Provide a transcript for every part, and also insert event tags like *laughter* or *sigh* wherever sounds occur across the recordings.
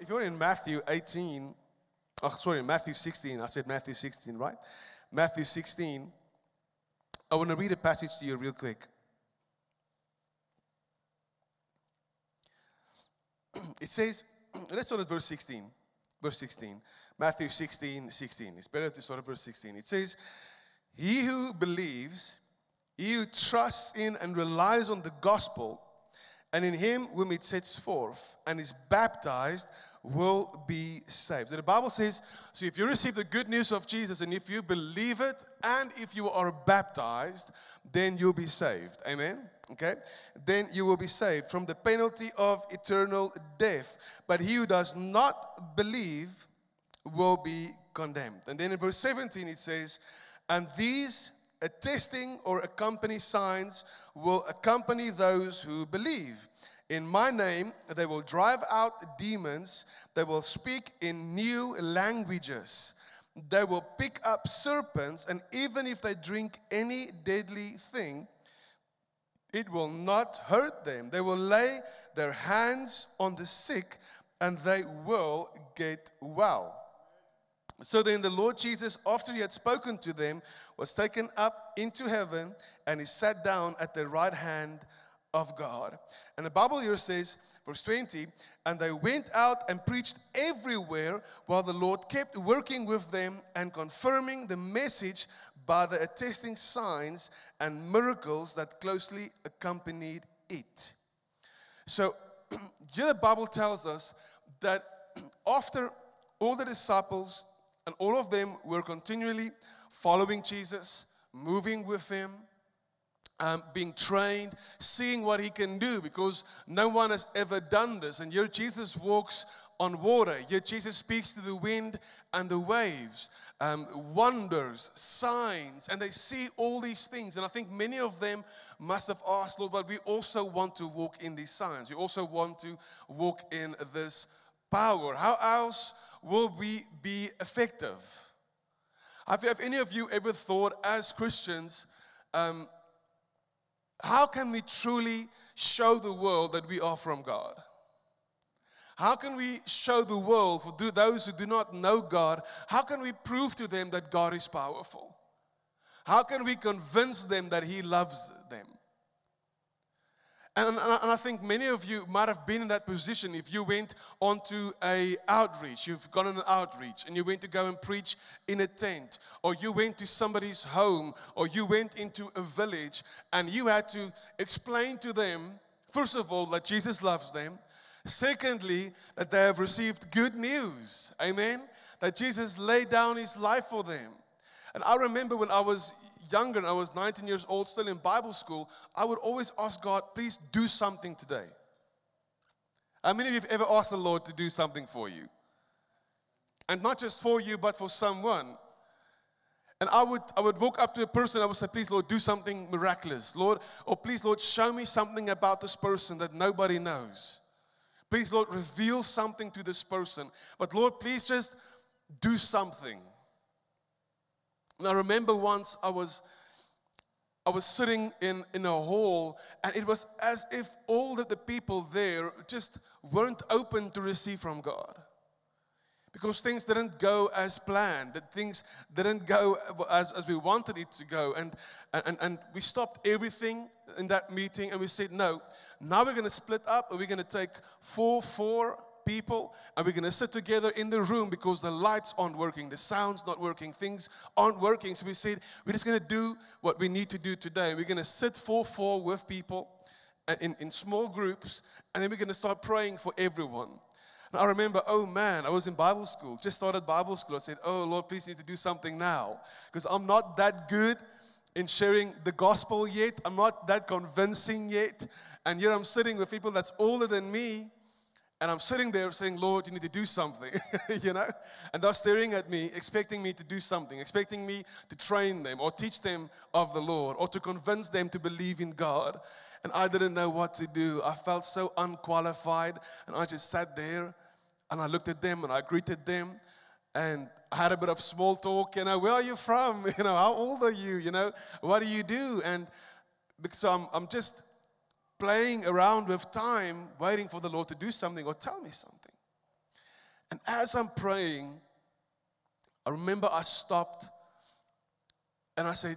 If you're in Matthew 18, oh, sorry, Matthew 16, I said Matthew 16, right? Matthew 16, I want to read a passage to you real quick. *clears throat* It says, *clears throat* let's start at verse 16. Verse 16. Matthew 16, 16. It's better to start at verse 16. It says, He who believes, he who trusts in and relies on the gospel, and in him whom it sets forth, and is baptized, will be saved. So the Bible says, so if you receive the good news of Jesus and if you believe it and if you are baptized, then you'll be saved. Amen. Okay? Then you will be saved from the penalty of eternal death. But he who does not believe will be condemned. And then in verse 17 it says, and these attesting or accompany signs will accompany those who believe. In my name, they will drive out demons. They will speak in new languages. They will pick up serpents, and even if they drink any deadly thing, it will not hurt them. They will lay their hands on the sick, and they will get well. So then the Lord Jesus, after he had spoken to them, was taken up into heaven, and he sat down at the right hand of God. And the Bible here says, verse 20, and they went out and preached everywhere while the Lord kept working with them and confirming the message by the attesting signs and miracles that closely accompanied it. So, *clears throat* here the Bible tells us that *clears throat* after all the disciples and all of them were continually following Jesus, moving with him, um, being trained, seeing what he can do because no one has ever done this. And here Jesus walks on water. Here Jesus speaks to the wind and the waves, um, wonders, signs, and they see all these things. And I think many of them must have asked, Lord, but we also want to walk in these signs. We also want to walk in this power. How else will we be effective? Have, have any of you ever thought as Christians, um, how can we truly show the world that we are from God? How can we show the world, for those who do not know God, how can we prove to them that God is powerful? How can we convince them that He loves them? And, and, I think many of you might have been in that position if you went onto a outreach, you've gone on an outreach and you went to go and preach in a tent, or you went to somebody's home, or you went into a village and you had to explain to them, first of all, that Jesus loves them. Secondly, that they have received good news. Amen. That Jesus laid down his life for them. And I remember when I was younger and I was 19 years old, still in Bible school, I would always ask God, please do something today. How many of you have ever asked the Lord to do something for you? And not just for you, but for someone. And I would, I would walk up to a person, I would say, please, Lord, do something miraculous. Lord, or please, Lord, show me something about this person that nobody knows. Please, Lord, reveal something to this person. But Lord, please just do something. And I remember once I was I was sitting in, in a hall, and it was as if all of the people there just weren't open to receive from God. Because things didn't go as planned, that things didn't go as, as we wanted it to go. And, and, and we stopped everything in that meeting and we said, no, now we're going to split up and we're going to take four, four people and we're going to sit together in the room because the lights aren't working, the sound's not working, things aren't working. So we said, we're just going to do what we need to do today. We're going to sit 4 4 with people uh, in, in small groups and then we're going to start praying for everyone. And I remember, oh man, I was in Bible school, just started Bible school. I said, oh Lord, please need to do something now because I'm not that good in sharing the gospel yet. I'm not that convincing yet. And here I'm sitting with people that's older than me and I'm sitting there saying, Lord, you need to do something, *laughs* you know? And they're staring at me, expecting me to do something, expecting me to train them or teach them of the Lord or to convince them to believe in God. And I didn't know what to do. I felt so unqualified. And I just sat there and I looked at them and I greeted them. And I had a bit of small talk, you know, where are you from? *laughs* You know, how old are you? You know, what do you do? And because I'm, I'm just playing around with time, waiting for the Lord to do something or tell me something. And as I'm praying, I remember I stopped and I said,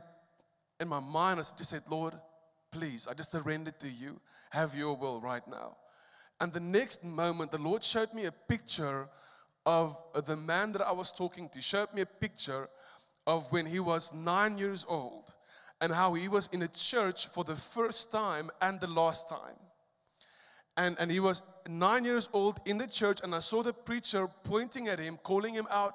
in my mind, I just said, Lord, please, I just surrender to you. Have your will right now. And the next moment, the Lord showed me a picture of the man that I was talking to, showed me a picture of when he was nine years old and how he was in a church for the first time and the last time. And, and he was nine years old in the church, and I saw the preacher pointing at him, calling him out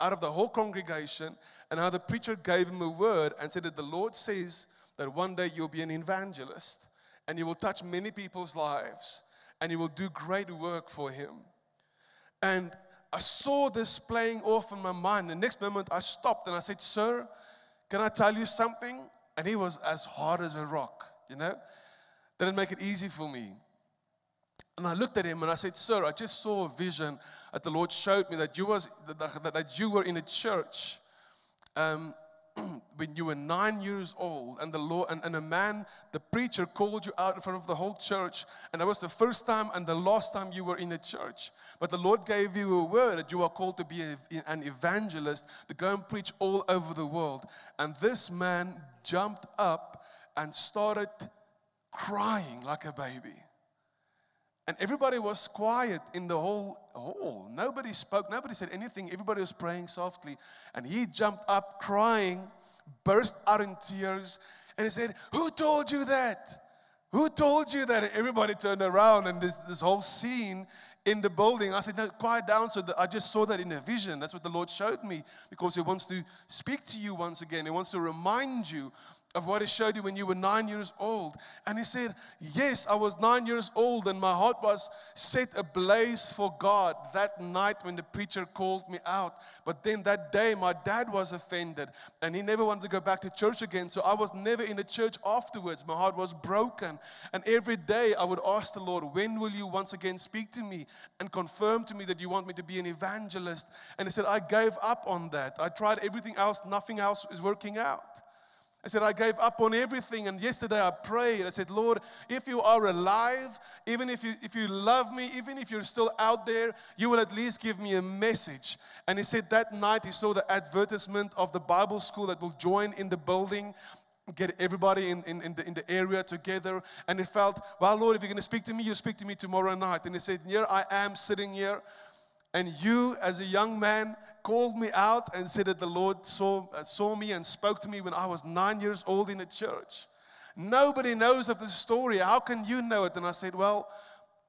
out of the whole congregation, and how the preacher gave him a word and said that the Lord says that one day you'll be an evangelist and you will touch many people's lives and you will do great work for him. And I saw this playing off in my mind. The next moment I stopped and I said, Sir, can I tell you something? And he was as hard as a rock, you know? Didn't make it easy for me. And I looked at him and I said, Sir, I just saw a vision that the Lord showed me that you, was, that, that you were in a church um, *clears throat* when you were nine years old, and the Lord and, and a man, the preacher, called you out in front of the whole church, and that was the first time and the last time you were in the church. But the Lord gave you a word that you are called to be a, an evangelist to go and preach all over the world. And this man jumped up and started crying like a baby. And everybody was quiet in the whole hall. Nobody spoke, nobody said anything. Everybody was praying softly. And he jumped up crying, burst out in tears, and he said, Who told you that? Who told you that? Everybody turned around, and this, this whole scene in the building. I said, No, quiet down. So that I just saw that in a vision. That's what the Lord showed me because He wants to speak to you once again. He wants to remind you of what He showed you when you were nine years old. And He said, Yes, I was nine years old, and my heart was set ablaze for God that night when the preacher called me out. But then that day, my dad was offended, and he never wanted to go back to church again. So I was never in the church afterwards. My heart was broken. And every day I would ask the Lord, When will you once again speak to me and confirm to me that you want me to be an evangelist? And He said, I gave up on that. I tried everything else, nothing else is working out. I said, I gave up on everything. And yesterday I prayed. I said, Lord, if you are alive, even if you, if you love me, even if you're still out there, you will at least give me a message. And he said that night he saw the advertisement of the Bible school that will join in the building get everybody in, in, in, the, in the area together. And he felt, well, Lord, if you're going to speak to me, you speak to me tomorrow night. And he said, Here I am sitting here. And you, as a young man, called me out and said that the Lord saw, uh, saw me and spoke to me when I was nine years old in a church. Nobody knows of the story. How can you know it? And I said, Well,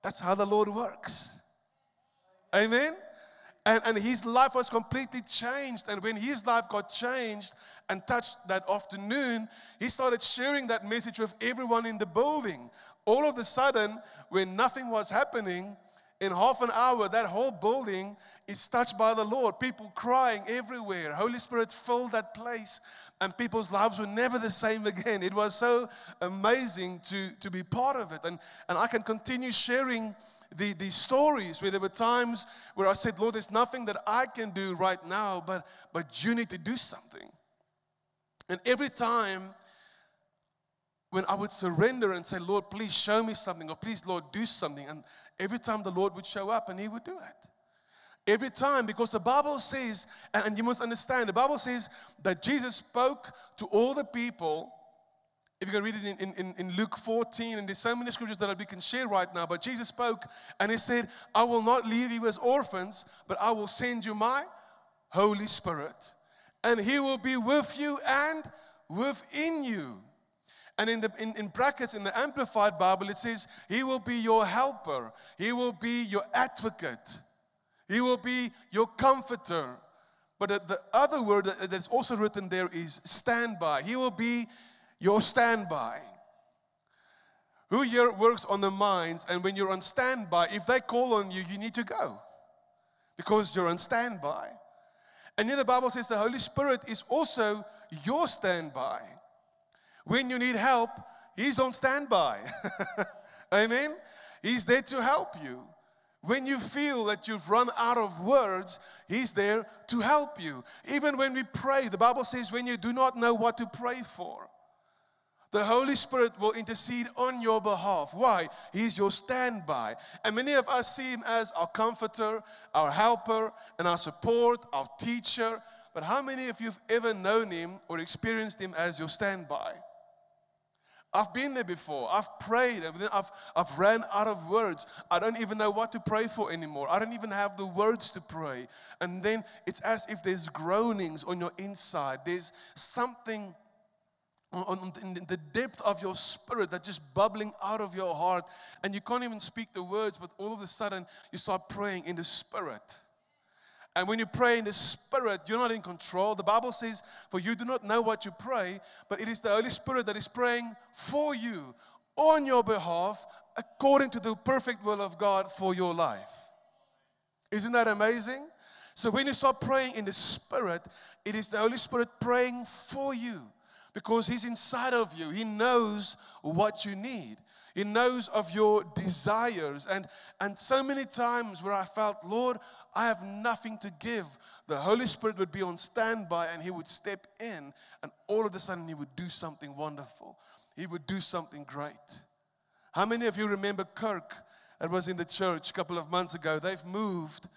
that's how the Lord works. Amen. And, and his life was completely changed. And when his life got changed and touched that afternoon, he started sharing that message with everyone in the building. All of a sudden, when nothing was happening, in half an hour, that whole building is touched by the Lord. People crying everywhere. Holy Spirit filled that place, and people's lives were never the same *laughs* again. It was so amazing to, to be part of it. And, and I can continue sharing the, the stories where there were times where I said, Lord, there's nothing that I can do right now, but, but you need to do something. And every time when I would surrender and say, Lord, please show me something, or please, Lord, do something. And every time the Lord would show up and He would do it. Every time, because the Bible says, and, you must understand, the Bible says that Jesus spoke to all the people. If you can read it in, in, in Luke 14, and there's so many scriptures that we can share right now, but Jesus spoke and He said, I will not leave you as orphans, but I will send you my Holy Spirit. And He will be with you and within you. And in, the, in, in brackets in the Amplified Bible, it says, He will be your helper, He will be your advocate, He will be your comforter. But the other word that's also written there is standby. He will be your standby. Who here works on the mines, and when you're on standby, if they call on you, you need to go because you're on standby. And here the Bible says the Holy Spirit is also your standby. When you need help, He's on standby. *laughs* Amen? He's there to help you. When you feel that you've run out of words, He's there to help you. Even when we pray, the Bible says, when you do not know what to pray for, the Holy Spirit will intercede on your behalf. Why? He's your standby. And many of us see Him as our comforter, our helper, and our support, our teacher. But how many of you have ever known Him or experienced Him as your standby? I've been there before. I've prayed I've, I've ran out of words. I don't even know what to pray for anymore. I don't even have the words to pray. And then it's as if there's groanings on your inside. There's something on, in the depth of your spirit that's just bubbling out of your heart. And you can't even speak the words, but all of a sudden you start praying in the spirit. And when you pray in the Spirit, you're not in control. The Bible says, For you do not know what you pray, but it is the Holy Spirit that is praying for you on your behalf, according to the perfect will of God for your life. Isn't that amazing? So when you start praying in the Spirit, it is the Holy Spirit praying for you because He's inside of you. He knows what you need. He knows of your desires. And, and so many times where I felt, Lord, I have nothing to give, the Holy Spirit would be on standby and He would step in, and all of a sudden He would do something wonderful. He would do something great. How many of you remember Kirk that was in the church a couple of months ago? They've moved.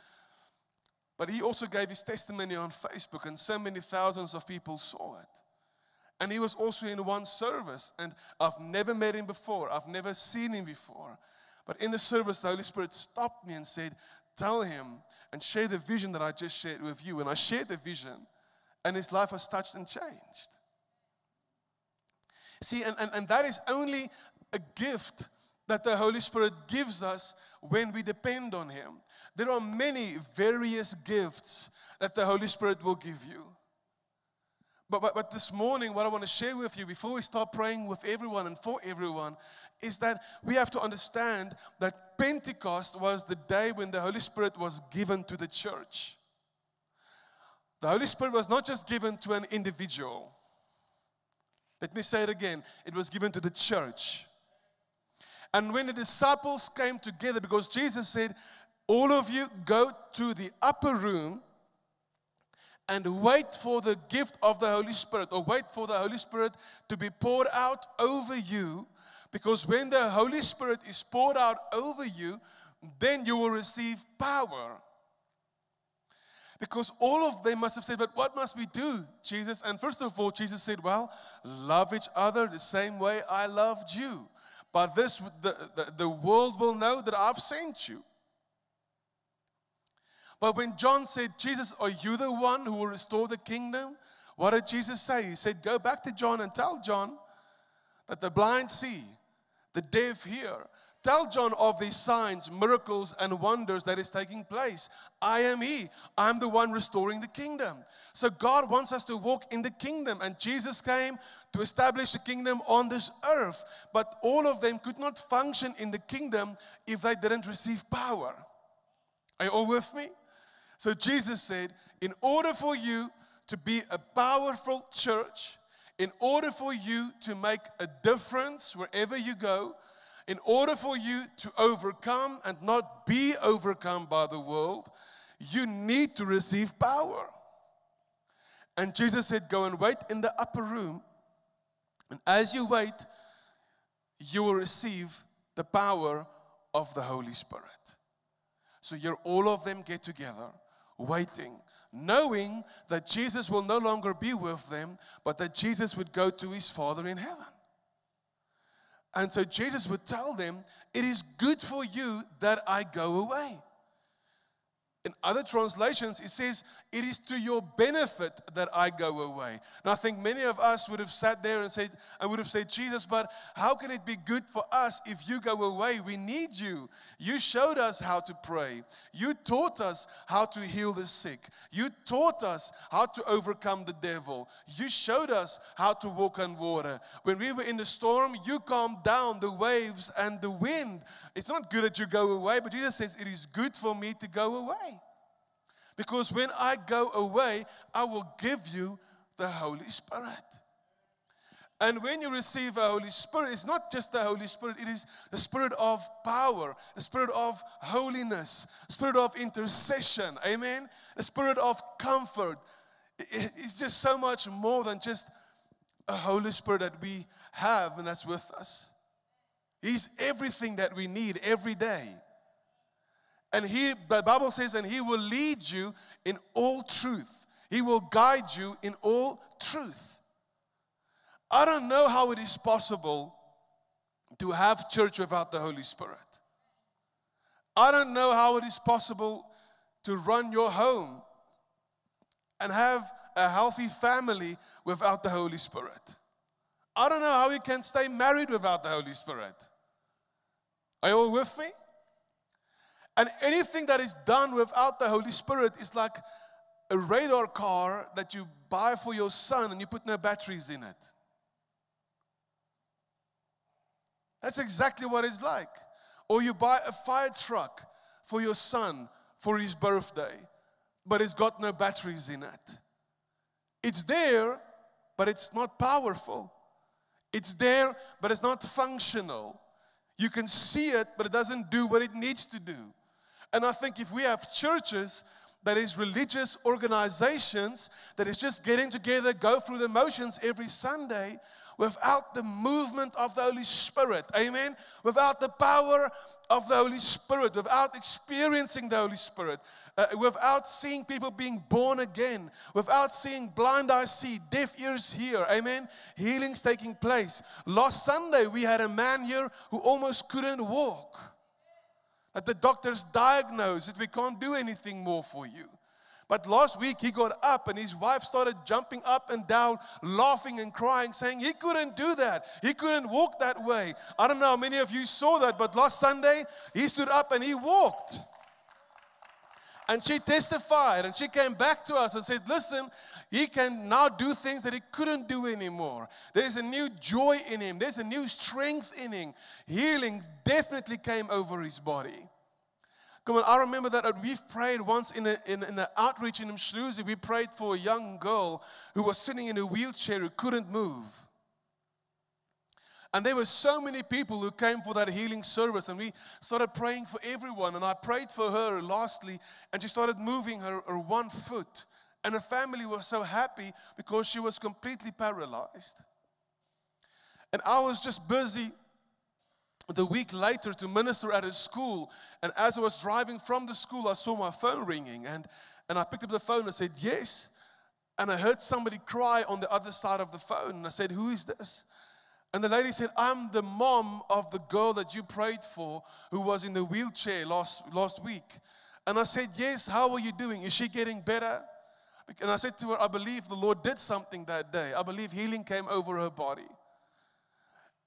But he also gave his testimony on Facebook, and so many thousands of people saw it. And he was also in one service, and I've never met him before, I've never seen him before. But in the service, the Holy Spirit stopped me and said, Tell him and share the vision that I just shared with you. And I shared the vision, and his life was touched and changed. See, and, and, and that is only a gift that the Holy Spirit gives us when we depend on Him. There are many various gifts that the Holy Spirit will give you. But, but, but this morning, what I want to share with you before we start praying with everyone and for everyone is that we have to understand that Pentecost was the day when the Holy Spirit was given to the church. The Holy Spirit was not just given to an individual. Let me say it again it was given to the church. And when the disciples came together, because Jesus said, All of you go to the upper room and wait for the gift of the Holy Spirit, or wait for the Holy Spirit to be poured out over you. Because when the Holy Spirit is poured out over you, then you will receive power. Because all of them must have said, But what must we do, Jesus? And first of all, Jesus said, Well, love each other the same way I loved you. But this, the, the, the world will know that I've sent you. But when John said, Jesus, are you the one who will restore the kingdom? What did Jesus say? He said, Go back to John and tell John that the blind see, the deaf hear. Tell John of these signs, miracles, and wonders that is taking place. I am He. I'm the one restoring the kingdom. So God wants us to walk in the kingdom, and Jesus came to establish a kingdom on this earth. But all of them could not function in the kingdom if they didn't receive power. Are you all with me? So Jesus said, in order for you to be a powerful church, in order for you to make a difference wherever you go, in order for you to overcome and not be overcome by the world, you need to receive power. And Jesus said, Go and wait in the upper room. And as you wait, you will receive the power of the Holy Spirit. So you're all of them get together waiting, knowing that Jesus will no longer be with them, but that Jesus would go to his Father in heaven. And so Jesus would tell them, It is good for you that I go away. In other translations, it says, It is to your benefit that I go away. And I think many of us would have sat there and said, I would have said, Jesus, but how can it be good for us if you go away? We need you. You showed us how to pray. You taught us how to heal the sick. You taught us how to overcome the devil. You showed us how to walk on water. When we were in the storm, you calmed down the waves and the wind. It's not good that you go away, but Jesus says, It is good for me to go away. Because when I go away, I will give you the Holy Spirit. And when you receive the Holy Spirit, it's not just the Holy Spirit, it is the Spirit of power, the Spirit of holiness, Spirit of intercession, amen? The Spirit of comfort. It's just so much more than just a Holy Spirit that we have, and that's with us. He's everything that we need every day. And he, the Bible says, and he will lead you in all truth. He will guide you in all truth. I don't know how it is possible to have church without the Holy Spirit. I don't know how it is possible to run your home and have a healthy family without the Holy Spirit. I don't know how you can stay married without the Holy Spirit. Are you all with me? And anything that is done without the Holy Spirit is like a radar car that you buy for your son and you put no batteries in it. That's exactly what it's like. Or you buy a fire truck for your son for his birthday, but it's got no batteries in it. It's there, but it's not powerful. It's there, but it's not functional. You can see it, but it doesn't do what it needs to do. And I think if we have churches that is religious organizations that is just getting together, go through the motions every Sunday, without the movement of the Holy Spirit. Amen. Without the power of the Holy Spirit, without experiencing the Holy Spirit, uh, without seeing people being born again, without seeing blind eyes see, deaf ears hear. Amen. Healings taking place. Last Sunday, we had a man here who almost couldn't walk. That the doctors diagnosed that we can't do anything more for you. But last week he got up and his wife started jumping up and down, laughing and crying, saying he couldn't do that. He couldn't walk that way. I don't know how many of you saw that, but last Sunday he stood up and he walked. And she testified and she came back to us and said, Listen, he can now do things that he couldn't do anymore. There's a new joy in him, there's a new strength in him. Healing definitely came over his body. Come on, I remember that we've prayed once in, a, in, in an outreach in Mhluzi. We prayed for a young girl who was sitting in a wheelchair who couldn't move. And there were so many people who came for that healing service, and we started praying for everyone. And I prayed for her lastly, and she started moving her, her one foot. And her family was so happy because she was completely paralyzed. And I was just busy the week later to minister at a school. And as I was driving from the school, I saw my phone ringing. And, and I picked up the phone and said, Yes. And I heard somebody cry on the other side of the phone. And I said, Who is this? And the lady said, I'm the mom of the girl that you prayed for who was in the wheelchair last, last week. And I said, Yes, how are you doing? Is she getting better? And I said to her, I believe the Lord did something that day. I believe healing came over her body.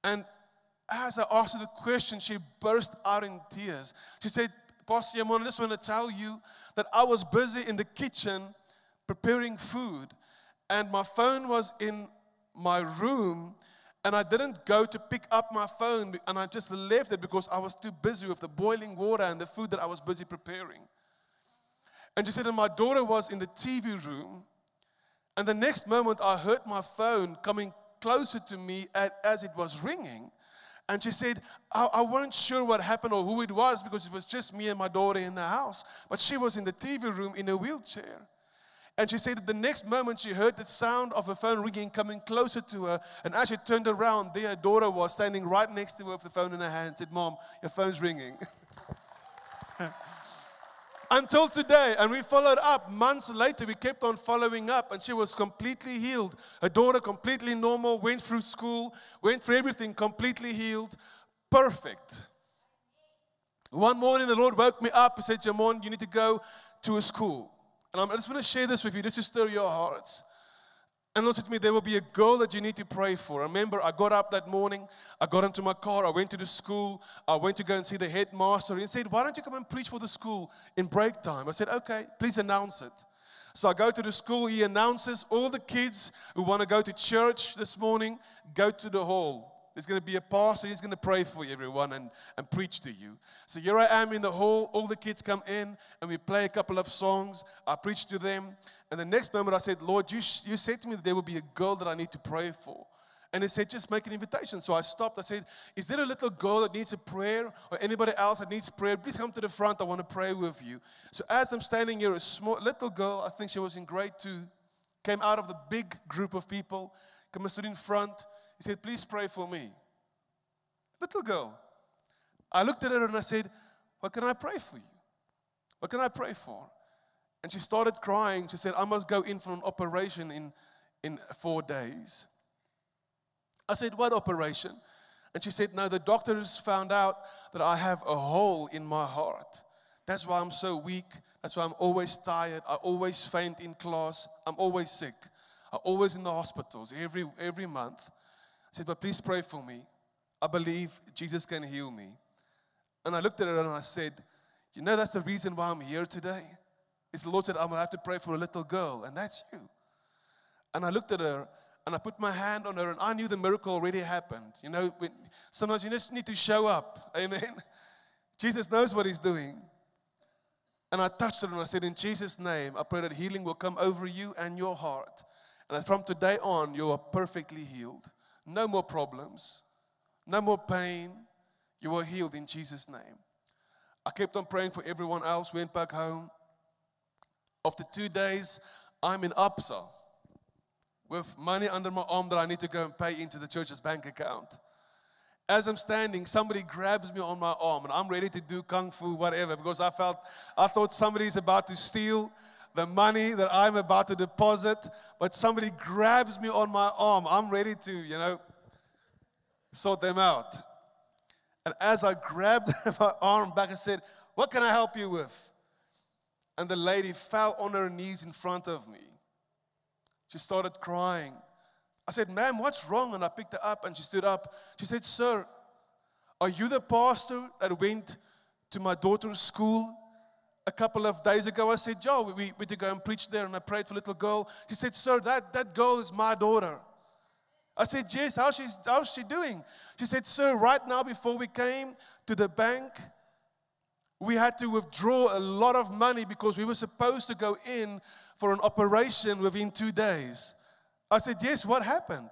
And as I asked her the question, she burst out in tears. She said, Pastor Jamon, I just want to tell you that I was busy in the kitchen preparing food, and my phone was in my room, and I didn't go to pick up my phone, and I just left it because I was too busy with the boiling water and the food that I was busy preparing. And she said, and my daughter was in the TV room, and the next moment I heard my phone coming closer to me as it was ringing. And she said, I, I weren't sure what happened or who it was because it was just me and my daughter in the house. But she was in the TV room in a wheelchair. And she said that the next moment she heard the sound of a phone ringing coming closer to her. And as she turned around, there her daughter was standing right next to her with the phone in her hand and said, Mom, your phone's ringing. *laughs* until today. And we followed up months later. We kept on following up, and she was completely healed. Her daughter, completely normal, went through school, went through everything, completely healed, perfect. One morning, the Lord woke me up. He said, Jamon, you need to go to a school. And I'm just want to share this with you, just to stir your hearts. And said to me, There will be a girl that you need to pray for. Remember I got up that morning, I got into my car, I went to the school, I went to go and see the headmaster. He said, Why don't you come and preach for the school in break time? I said, Okay, please announce it. So I go to the school, he announces all the kids who want to go to church this morning, go to the hall. There's going to be a pastor, he's going to pray for you, everyone, and, and preach to you. So here I am in the hall, all the kids come in, and we play a couple of songs. I preach to them. And the next moment I said, Lord, you, you said to me that there will be a girl that I need to pray for. And he said, just make an invitation. So I stopped. I said, Is there a little girl that needs a prayer or anybody else that needs prayer? Please come to the front. I want to pray with you. So as I'm standing here, a small little girl, I think she was in grade two, came out of the big group of people, came and stood in front. He said, Please pray for me. Little girl. I looked at her and I said, What can I pray for you? What can I pray for? And she started crying. She said, I must go in for an operation in, in four days. I said, What operation? And she said, No, the doctors found out that I have a hole in my heart. That's why I'm so weak. That's why I'm always tired. I always faint in class. I'm always sick. I'm always in the hospitals every, every month. Said, But please pray for me. I believe Jesus can heal me. And I looked at her and I said, You know, that's the reason why I'm here today. Is the Lord said, I'm going to have to pray for a little girl, and that's you. And I looked at her and I put my hand on her, and I knew the miracle already happened. You know, sometimes you just need to show up. *laughs* Amen. Jesus knows what He's doing. And I touched her and I said, In Jesus' name, I pray that healing will come over you and your heart. And that from today on, you are perfectly healed. No more problems, no more pain. You were healed in Jesus' name. I kept on praying for everyone else, went back home. After two days, I'm in Absa with money under my arm that I need to go and pay into the church's bank account. As I'm standing, somebody grabs me on my arm and I'm ready to do kung fu, whatever, because I felt, I thought somebody's about to steal the money that I'm about to deposit, but somebody grabs me on my arm. I'm ready to, you know, sort them out. And as I grabbed *laughs* my arm back, I said, What can I help you with? And the lady fell on her knees in front of me. She started crying. I said, Ma'am, what's wrong? And I picked her up and she stood up. She said, Sir, are you the pastor that went to my daughter's school a couple of days ago? I said, Yeah, we, we, we to go and preach there. And I prayed for a little girl. She said, Sir, that, that girl is my daughter. I said, Yes, how's she, how's she doing? She said, Sir, right now, before we came to the bank, we had to withdraw a lot of money because we were supposed to go in for an operation within two days. I said, Yes, what happened?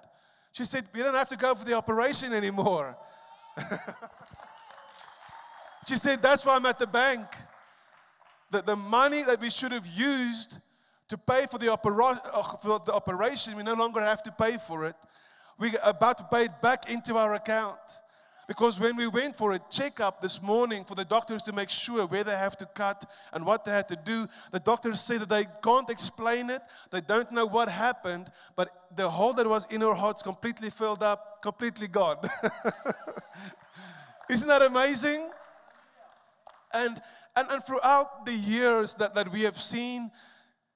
She said, We don't have to go for the operation anymore. *laughs* she said, That's why I'm at the bank. That the money that we should have used to pay for the, opera- uh, for the operation, we no longer have to pay for it. We're about to pay it back into our account. Because when we went for a checkup this morning for the doctors to make sure where they have to cut and what they had to do, the doctors said that they can't explain it. They don't know what happened, but the hole that was in her heart's completely filled up, completely gone. *laughs* Isn't that amazing? And, and, and throughout the years that, that we have seen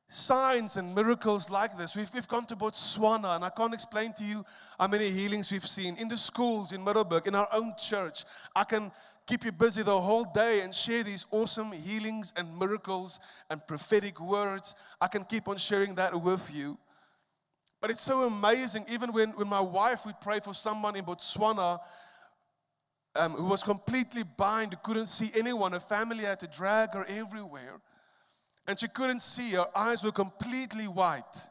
signs and miracles like this. We've, we've gone to Botswana, and I can't explain to you how many healings we've seen in the schools in Middelburg, in our own church. I can keep you busy the whole day and share these awesome healings and miracles and prophetic words. I can keep on sharing that with you. But it's so amazing, even when, when my wife would pray for someone in Botswana um, who was completely blind, couldn't see anyone, Her family had to drag her everywhere and she couldn't see. Her eyes were completely white.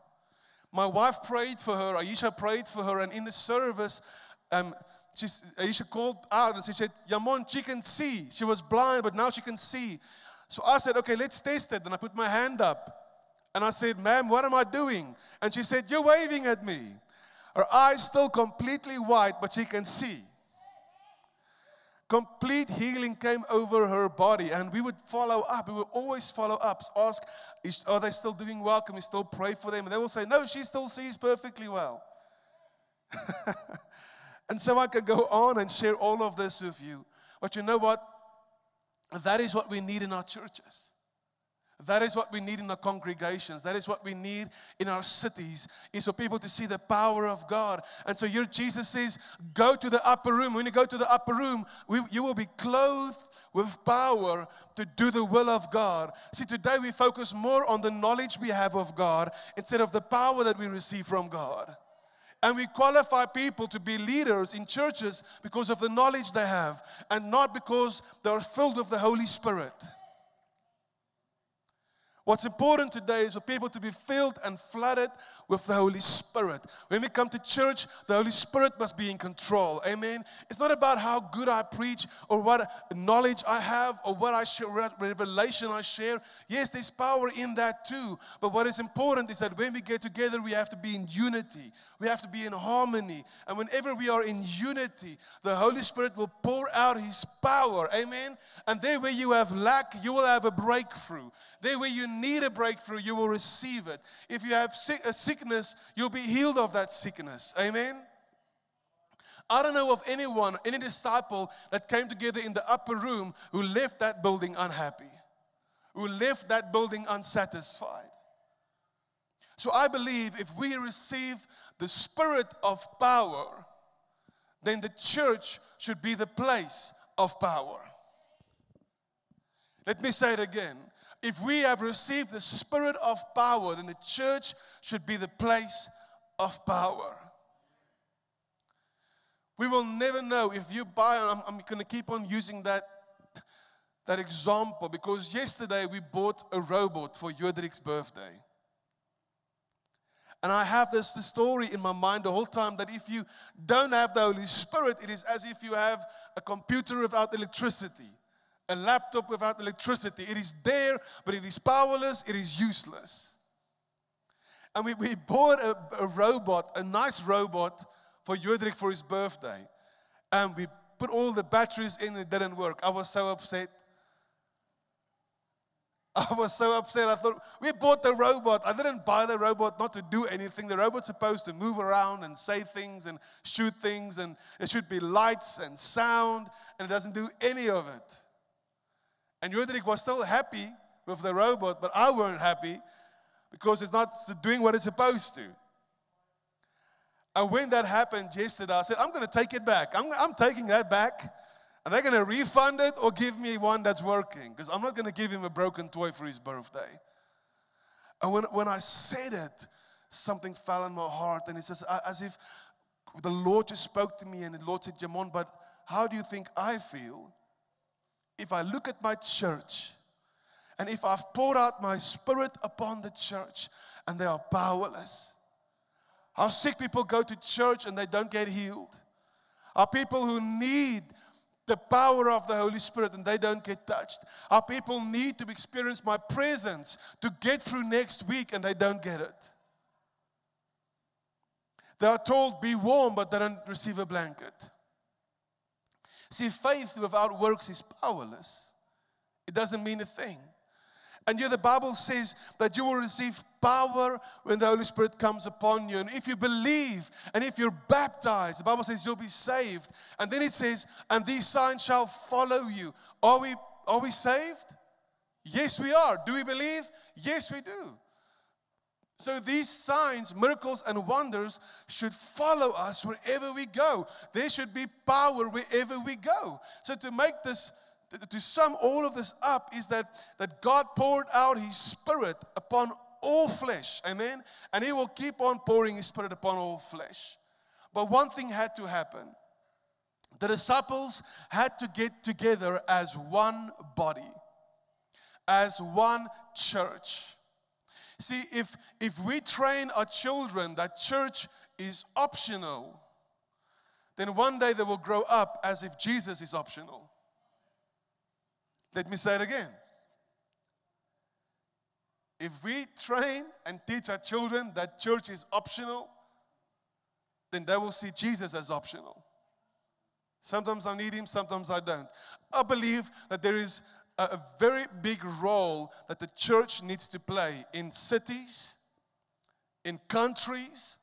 My wife prayed for her, Aisha prayed for her, and in the service, um, she, Aisha called out and she said, Jamon, she can see. She was blind, but now she can see. So I said, okay, let's test it. And I put my hand up. And I said, ma'am, what am I doing? And she said, you're waving at me. Her eyes still completely white, but she can see. Complete healing came over her body, and we would follow up. We would always follow up, ask, Are they still doing well? Can we still pray for them? And they will say, No, she still sees perfectly well. *laughs* and so I could go on and share all of this with you. But you know what? That is what we need in our churches. That is what we need in our congregations. That is what we need in our cities, is for people to see the power of God. And so here Jesus says, go to the upper room. When you go to the upper room, we, you will be clothed with power to do the will of God. See, today we focus more on the knowledge we have of God instead of the power that we receive from God. And we qualify people to be leaders in churches because of the knowledge they have and not because they are filled with the Holy Spirit. What's important today is for people to be filled and flooded with the Holy Spirit. When we come to church, the Holy Spirit must be in control. Amen. It's not about how good I preach or what knowledge I have or what I share, revelation I share. Yes, there's power in that too. But what is important is that when we get together, we have to be in unity. We have to be in harmony. And whenever we are in unity, the Holy Spirit will pour out His power. Amen. And there where you have lack, you will have a breakthrough. There where you need a breakthrough, you will receive it. If you have a sickness, you'll be healed of that sickness. Amen. I don't know of anyone, any disciple that came together in the upper room who left that building unhappy, who left that building unsatisfied. So I believe if we receive the spirit of power, then the church should be the place of power. Let me say it again. If we have received the spirit of power, then the church should be the place of power. We will never know if you buy, I'm, I'm going to keep on using that, that example because yesterday we bought a robot for Jodrik's birthday. And I have this, this story in my mind the whole time that if you don't have the Holy Spirit, it is as if you have a computer without electricity a laptop without electricity. It is there, but it is powerless, it is useless. And we, we bought a, a robot, a nice robot for Jodrik for his birthday. And we put all the batteries in, it didn't work. I was so upset. *laughs* I was so upset. I thought, we bought the robot. I didn't buy the robot not to do anything. The robot's supposed to move around and say things and shoot things, and it should be lights and sound, and it doesn't do any of it. And Jodrik was still happy with the robot, but I weren't happy because it's not doing what it's supposed to. And when that happened yesterday, I said, I'm going to take it back. I'm, I'm taking that back. And they're going to refund it or give me one that's working because I'm not going to give him a broken toy for his birthday. And when, when I said it, something fell in my heart. And it says, as if the Lord just spoke to me and the Lord said, Jamon, but how do you think I feel? If I look at my church and if I've poured out my spirit upon the church and they are powerless, how sick people go to church and they don't get healed, are people who need the power of the Holy Spirit and they don't get touched. Our people need to experience my presence to get through next week and they don't get it. They are told, be warm, but they don't receive a blanket. See, faith without works is powerless, it doesn't mean a thing. And yet, the Bible says that you will receive power when the Holy Spirit comes upon you. And if you believe and if you're baptized, the Bible says you'll be saved. And then it says, and these signs shall follow you. Are we, are we saved? Yes, we are. Do we believe? Yes, we do. So these signs, miracles, and wonders should follow us wherever we go. There should be power wherever we go. So to make this, to sum all of this up, is that, that God poured out His Spirit upon all flesh. Amen. And He will keep on pouring His Spirit upon all flesh. But one thing had to happen. The disciples had to get together as one body, as one church. See, if, if we train our children that church is optional, then one day they will grow up as if Jesus is optional. Let me say it again. If we train and teach our children that church is optional, then they will see Jesus as optional. Sometimes I need him, sometimes I don't. I believe that there is a very big role that the church needs to play in cities, in countries,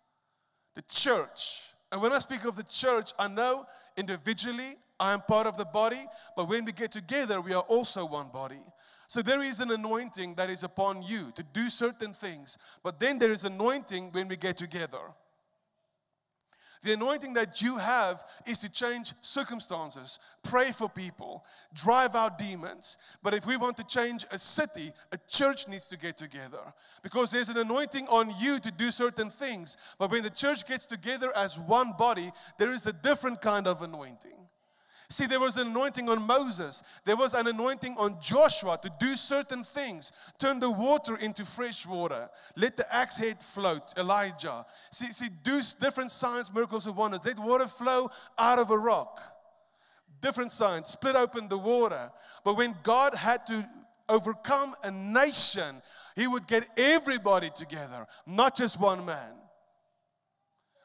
the church. And when I speak of the church, I know individually I am part of the body, but when we get together, we are also one body. So there is an anointing that is upon you to do certain things, but then there is anointing when we get together. The anointing that you have is to change circumstances, pray for people, drive out demons. But if we want to change a city, a church needs to get together because there's an anointing on you to do certain things. But when the church gets together as one body, there is a different kind of anointing. See, there was an anointing on Moses. There was an anointing on Joshua to do certain things. Turn the water into fresh water. Let the axe head float. Elijah. See, see, do different signs, miracles, and wonders. Let water flow out of a rock. Different signs. Split open the water. But when God had to overcome a nation, He would get everybody together, not just one man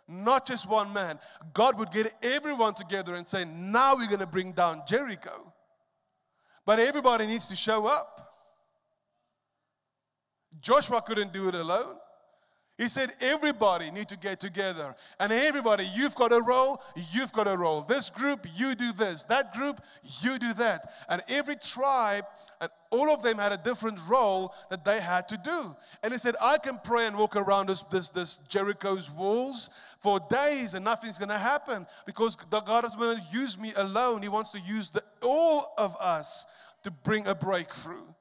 not just one man. God would get everyone together and say, Now we're going to bring down Jericho. But everybody needs to show up. Joshua couldn't do it alone. He said, everybody need to get together. And everybody, you've got a role, you've got a role. This group, you do this. That group, you do that. And every tribe, and all of them had a different role that they had to do. And he said, I can pray and walk around this, this, this Jericho's walls for days and nothing's going to happen because the God is going to use me alone. He wants to use the, all of us to bring a breakthrough.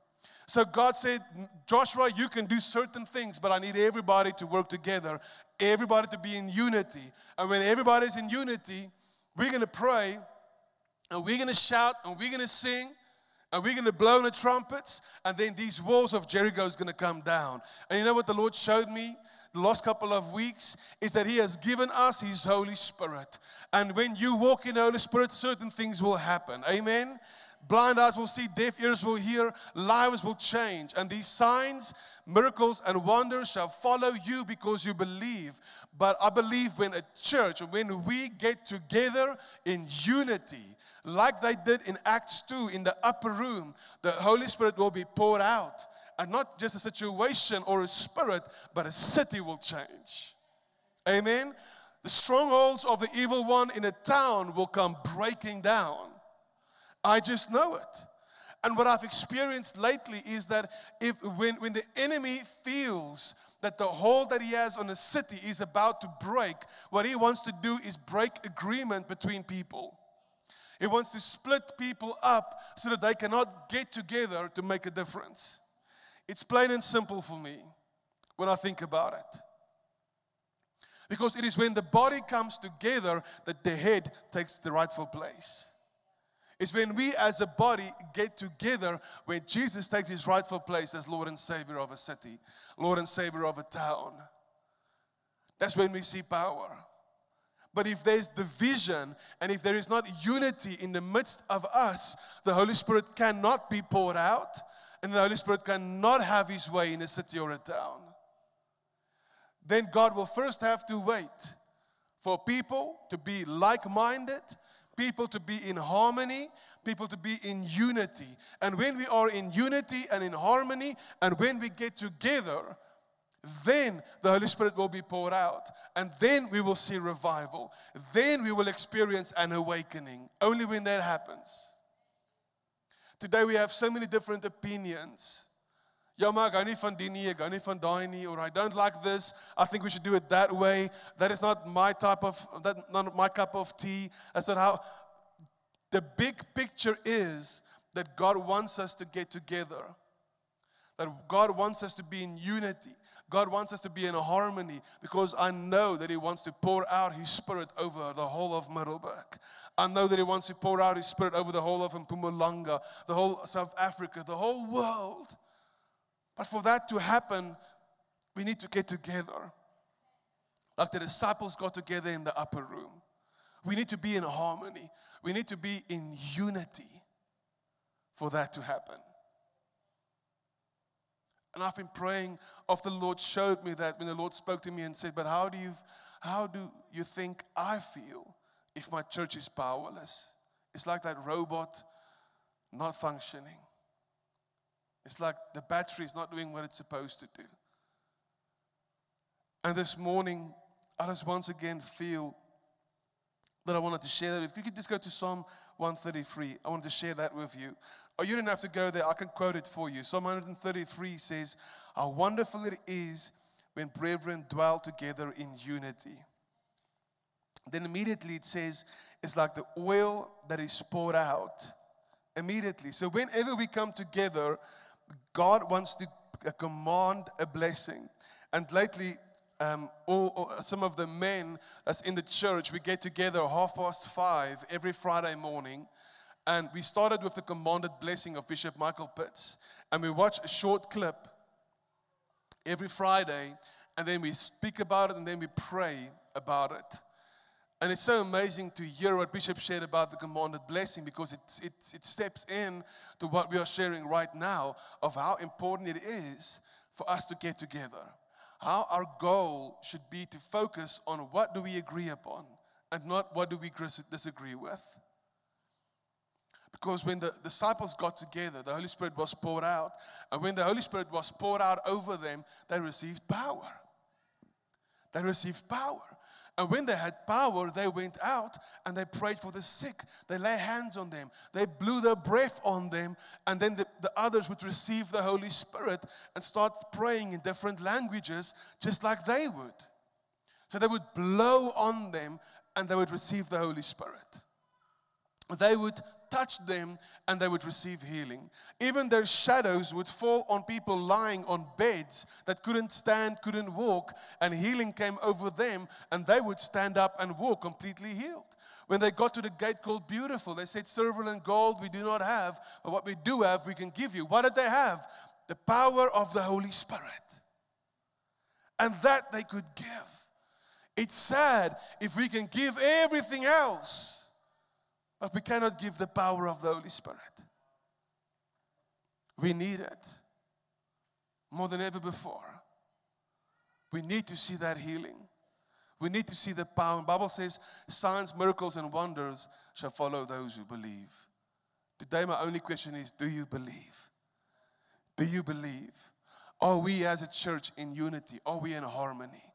So God said, Joshua, you can do certain things, but I need everybody to work together, everybody to be in unity. And when everybody's in unity, we're going to pray and we're going to shout and we're going to sing and we're going to blow the trumpets and then these walls of Jericho is going to come down. And you know what the Lord showed me? the last couple of weeks is that He has given us His Holy Spirit. And when you walk in the Holy Spirit, certain things will happen. Amen. Blind eyes will see, deaf ears will hear, lives will change. And these signs, miracles, and wonders shall follow you because you believe. But I believe when a church, when we get together in unity, like they did in Acts 2 in the upper room, the Holy Spirit will be poured out. And not just a situation or a spirit, but a city will change. Amen. The strongholds of the evil one in a town will come breaking down I just know it. And what I've experienced lately is that if when, when the enemy feels that the hold that he has on a city is about to break, what he wants to do is break agreement between people. He wants to split people up so that they cannot get together to make a difference. It's plain and simple for me when I think about it. Because it is when the body comes together that the head takes the rightful place. It's when we as a body get together where Jesus takes his rightful place as Lord and Savior of a city, Lord and Savior of a town. That's when we see power. But if there's division and if there is not unity in the midst of us, the Holy Spirit cannot be poured out and the Holy Spirit cannot have his way in a city or a town. Then God will first have to wait for people to be like minded people to be in harmony, people to be in unity. And when we are in unity and in harmony, and when we get together, then the Holy Spirit will be poured out. And then we will see revival. Then we will experience an awakening. Only when that happens. Today we have so many different opinions. Ja, maar ek hou nie van die nie, ek hou nie van daai nie, or I don't like this. I think we should do it that way. That is not my type of that not my cup of tea. I said how the big picture is that God wants us to get together. That God wants us to be in unity. God wants us to be in harmony because I know that He wants to pour out His Spirit over the whole of Middelburg. I know that He wants to pour out His Spirit over the whole of Mpumalanga, the whole South Africa, the whole world. But for that to happen, we need to get together. Like the disciples got together in the upper room. We need to be in harmony. We need to be in unity for that to happen. And I've been praying after the Lord showed me that when the Lord spoke to me and said, But how do you how do you think I feel if my church is powerless? It's like that robot not functioning. It's like the battery is not doing what it's supposed to do. And this morning, I just once again feel that I wanted to share that. If you could just go to Psalm 133, I wanted to share that with you. Oh, you didn't have to go there, I can quote it for you. Psalm 133 says, How wonderful it is when brethren dwell together in unity. Then immediately it says, It's like the oil that is poured out. Immediately. So whenever we come together, God wants to command a blessing. And lately, um, all, all, some of the men that's in the church, we get together half past five every Friday morning. And we started with the commanded blessing of Bishop Michael Pitts. And we watch a short clip every Friday. And then we speak about it and then we pray about it. And it's so amazing to hear what Bishop shared about the commanded blessing because it, it, it steps in to what we are sharing right now of how important it is for us to get together. How our goal should be to focus on what do we agree upon and not what do we disagree with. Because when the disciples got together, the Holy Spirit was poured out. And when the Holy Spirit was poured out over them, they received power. They received power. And when they had power, they went out and they prayed for the sick. They lay hands on them. They blew their breath on them. And then the, the others would receive the Holy Spirit and start praying in different languages, just like they would. So they would blow on them and they would receive the Holy Spirit. They would touch them and they would receive healing. Even their shadows would fall on people lying on beds that couldn't stand, couldn't walk, and healing came over them and they would stand up and walk completely healed. When they got to the gate called Beautiful, they said, Silver and gold we do not have, but what we do have, we can give you. What did they have? The power of the Holy Spirit. And that they could give. It's sad if we can give everything else but we cannot give the power of the Holy Spirit. We need it more than ever before. We need to see that healing. We need to see the power. The Bible says, signs, miracles, and wonders shall follow those who believe. Today, my only question is do you believe? Do you believe? Are we as a church in unity? Are we in harmony?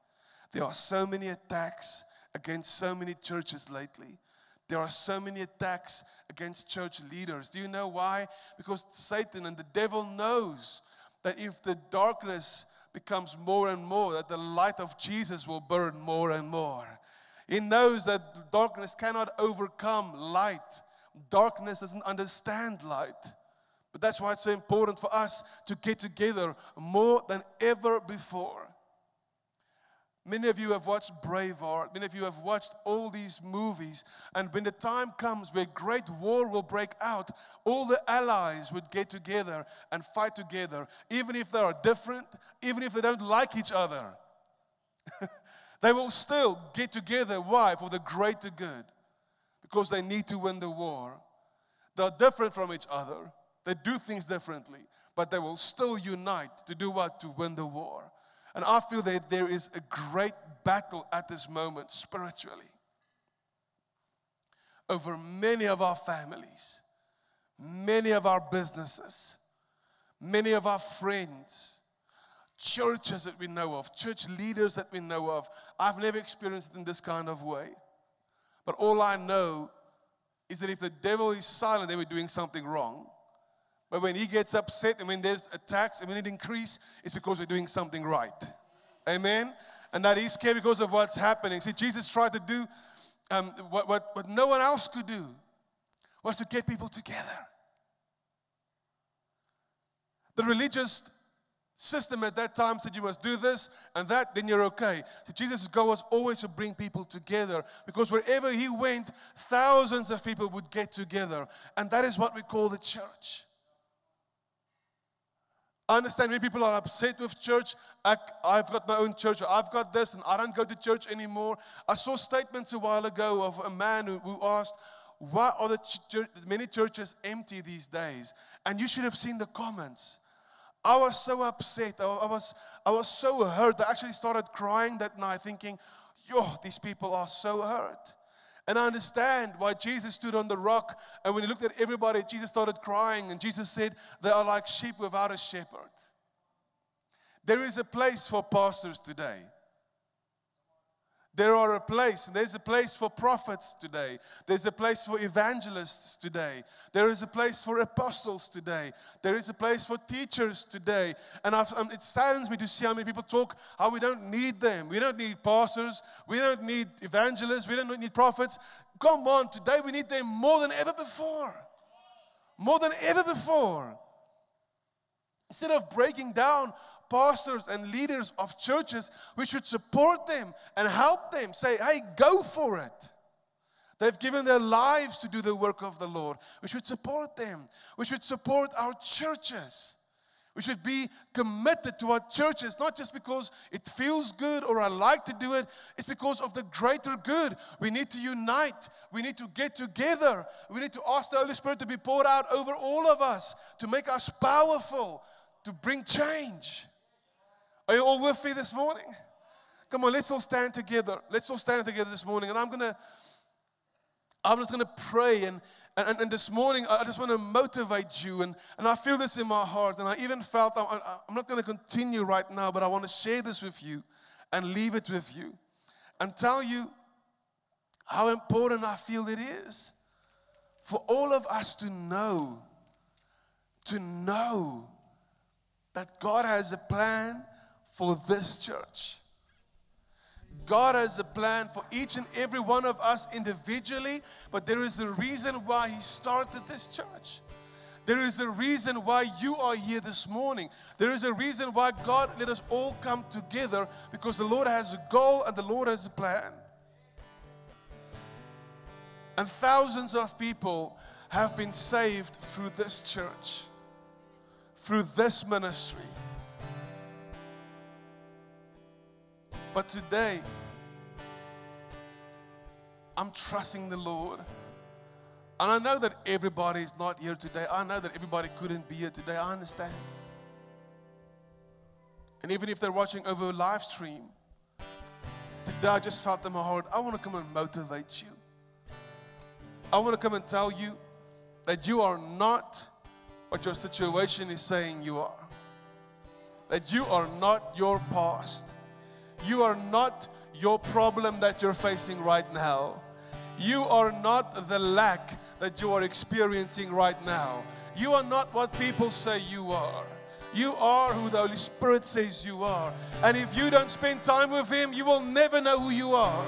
There are so many attacks against so many churches lately. There are so many attacks against church leaders. Do you know why? Because Satan and the devil knows that if the darkness becomes more and more, that the light of Jesus will burn more and more. He knows that darkness cannot overcome light. Darkness doesn't understand light. But that's why it's so important for us to get together more than ever before. Many of you have watched Braveheart. Many of you have watched all these movies. And when the time comes where great war will break out, all the allies would get together and fight together, even if they are different, even if they don't like each other. *laughs* they will still get together. Why? For the greater good. Because they need to win the war. They're different from each other, they do things differently, but they will still unite to do what? To win the war. And I feel that there is a great battle at this moment spiritually over many of our families, many of our businesses, many of our friends, churches that we know of, church leaders that we know of. I've never experienced it in this kind of way. But all I know is that if the devil is silent, then we're doing something wrong. But when he gets upset and when there's attacks and when it increases, it's because we're doing something right. Amen? And that he's scared because of what's happening. See, Jesus tried to do um, what, what, what no one else could do was to get people together. The religious system at that time said you must do this and that, then you're okay. So Jesus' goal was always to bring people together because wherever he went, thousands of people would get together. And that is what we call the church. I understand many people are upset with church. I, have got my own church. I've got this, and I don't go to church anymore. I saw statements a while ago of a man who, who asked, "Why are the many churches empty these days?" And you should have seen the comments. I was so upset. I, I was, I was so hurt. I actually started crying that night, thinking, "Yo, these people are so hurt." And I understand why Jesus stood on the rock. And when he looked at everybody, Jesus started crying. And Jesus said, They are like sheep without a shepherd. There is a place for pastors today. There are a place, there's a place for prophets today. There's a place for evangelists today. There is a place for apostles today. There is a place for teachers today. And um, it saddens me to see how many people talk how we don't need them. We don't need pastors. We don't need evangelists. We don't need prophets. Come on, today we need them more than ever before. More than ever before. Instead of breaking down pastors and leaders of churches, we should support them and help them. Say, hey, go for it. They've given their lives to do the work of the Lord. We should support them. We should support our churches. We should be committed to our churches, not just because it feels good or I like to do it, it's because of the greater good. We need to unite, we need to get together, we need to ask the Holy Spirit to be poured out over all of us, to make us powerful, to bring change. Are you all with me this morning? Come on, let's all stand together. Let's all stand together this morning. And I'm gonna, I'm just gonna pray and and, and, this morning, I just want to motivate you. And, and I feel this in my heart. And I even felt I, I'm not going to continue right now, but I want to share this with you and leave it with you and tell you how important I feel it is for all of us to know, to know that God has a plan for this church. God has a plan for each and every one of us individually, but there is a reason why He started this church. There is a reason why you are here this morning. There is a reason why God let us all come together because the Lord has a goal and the Lord has a plan. And thousands of people have been saved through this church, through this ministry. But today, I'm trusting the Lord. And I know that everybody is not here today. I know that everybody couldn't be here today. I understand. And even if they're watching over a live stream, today I just felt in my heart, I want to come and motivate you. I want to come and tell you that you are not what your situation is saying you are. That you are not your past. You are not your problem that you're facing right now. You are not the lack that you are experiencing right now. You are not what people say you are. You are who the Holy Spirit says you are. And if you don't spend time with Him, you will never know who you are.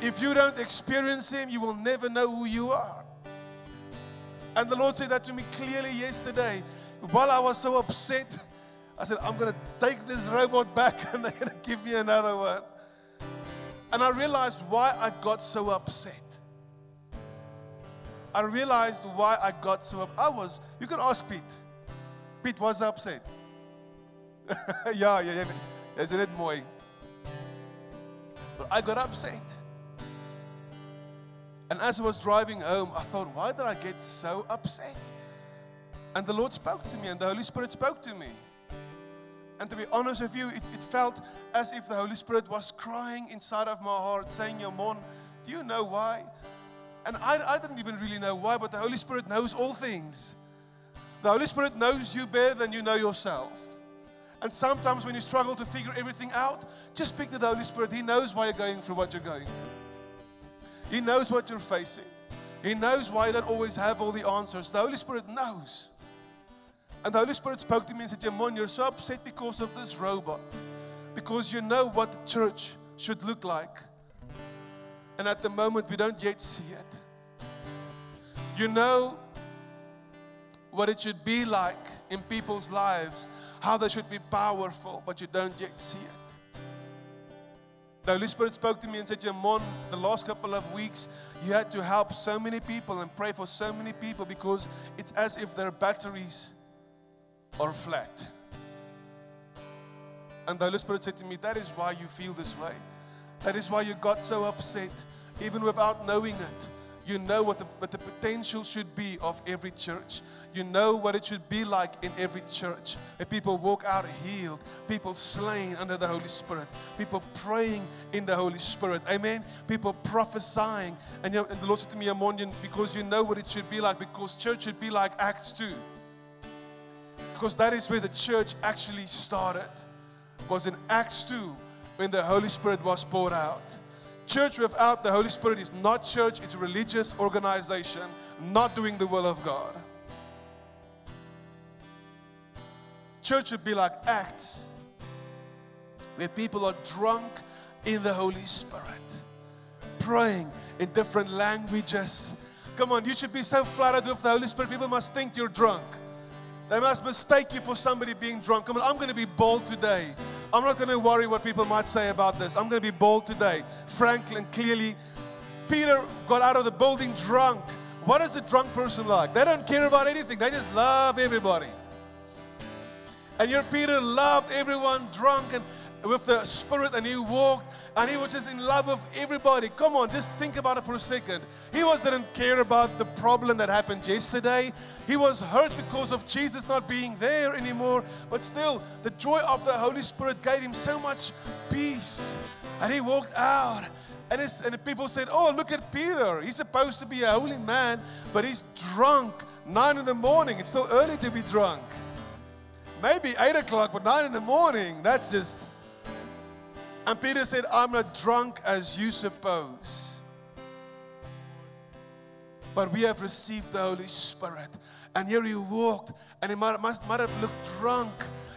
If you don't experience Him, you will never know who you are. And the Lord said that to me clearly yesterday. While I was so upset, I said, I'm going to take this robot back *laughs* and they're going to give me another one. And I realized why I got so upset. I realized why I got so upset. I was, you can ask Pete. Pete was upset. *laughs* yeah, yeah, yeah. Isn't it mooi? But I got upset. And as I was driving home, I thought, why did I get so upset? And the Lord spoke to me, and the Holy Spirit spoke to me. And to be honest with you, it, it, felt as if the Holy Spirit was crying inside of my heart, saying, Jamon, do you know why? And I, I didn't even really know why, but the Holy Spirit knows all things. The Holy Spirit knows you better than you know yourself. And sometimes when you struggle to figure everything out, just speak to the Holy Spirit. He knows why you're going through what you're going through. He knows what you're facing. He knows why you don't always have all the answers. The Holy Spirit knows. And the Holy Spirit spoke to me and said, Jamon, you're so upset because of this robot. Because you know what the church should look like. And at the moment, we don't yet see it. You know what it should be like in people's lives, how they should be powerful, but you don't yet see it. The Holy Spirit spoke to me and said, Jamon, the last couple of weeks, you had to help so many people and pray for so many people because it's as if their batteries or flat. And the Holy Spirit said to me, That is why you feel this way. That is why you got so upset, even without knowing it. You know what the, what the potential should be of every church. You know what it should be like in every church. That people walk out healed, people slain under the Holy Spirit, people praying in the Holy Spirit. Amen. People prophesying. And, you know, and the Lord said to me, Amonian, because you know what it should be like, because church should be like Acts 2 because that is where the church actually started. Was in Acts 2 when the Holy Spirit was poured out. Church without the Holy Spirit is not church, it's a religious organization not doing the will of God. Church should be like Acts, where people are drunk in the Holy Spirit, praying in different languages. Come on, you should be so flattered with the Holy Spirit, people must think you're drunk. They must mistake you for somebody being drunk. Come on, I'm going to be bold today. I'm not going to worry what people might say about this. I'm going to be bold today. Franklin, clearly, Peter got out of the building drunk. What is a drunk person like? They don't care about anything, they just love everybody. And your Peter loved everyone drunk and with the Spirit, and he walked, and he was just in love with everybody. Come on, just think about it for a second. He was didn't care about the problem that happened yesterday. He was hurt because of Jesus not being there anymore. But still, the joy of the Holy Spirit gave him so much peace, and he walked out. And, and people said, Oh, look at Peter. He's supposed to be a holy man, but he's drunk. Nine in the morning. It's still early to be drunk. Maybe eight o'clock, but nine in the morning. That's just and Peter said, I'm not drunk as you suppose. But we have received the Holy Spirit. And here he walked, and he might, must, might have looked drunk.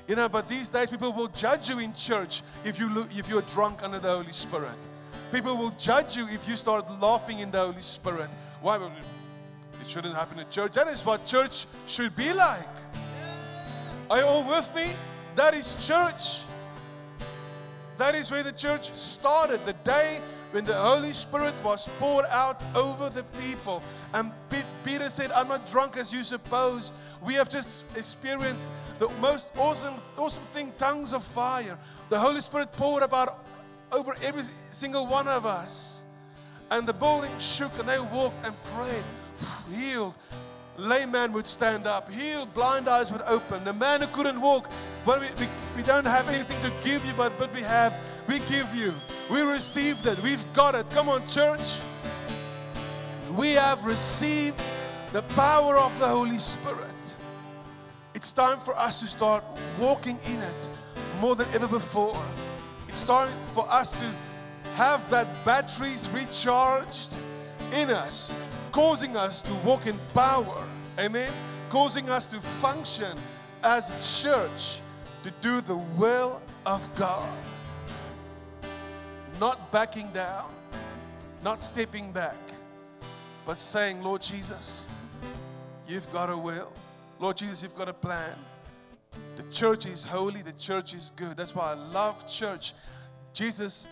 You know, but these days people will judge you in church if, you look, if you're drunk under the Holy Spirit. People will judge you if you start laughing in the Holy Spirit. Why? It shouldn't happen in church. That is what church should be like. Are you all with me? That is church. That is where the church started, the day when the Holy Spirit was poured out over the people. And Peter said, I'm not drunk as you suppose. We have just experienced the most awesome, awesome thing tongues of fire. The Holy Spirit poured about over every single one of us. And the building shook and they walked and prayed, *sighs* healed, layman would stand up, healed, blind eyes would open. The man who couldn't walk, well, we, we, we don't have anything to give you, but, but we have, we give you. We received it. We've got it. Come on, church. We have received the power of the Holy Spirit. It's time for us to start walking in it more than ever before. It's time for us to have that batteries recharged in us causing us to walk in power. Amen. Causing us to function as a church to do the will of God. Not backing down, not stepping back, but saying, Lord Jesus, you've got a will. Lord Jesus, you've got a plan. The church is holy, the church is good. That's why I love church. Jesus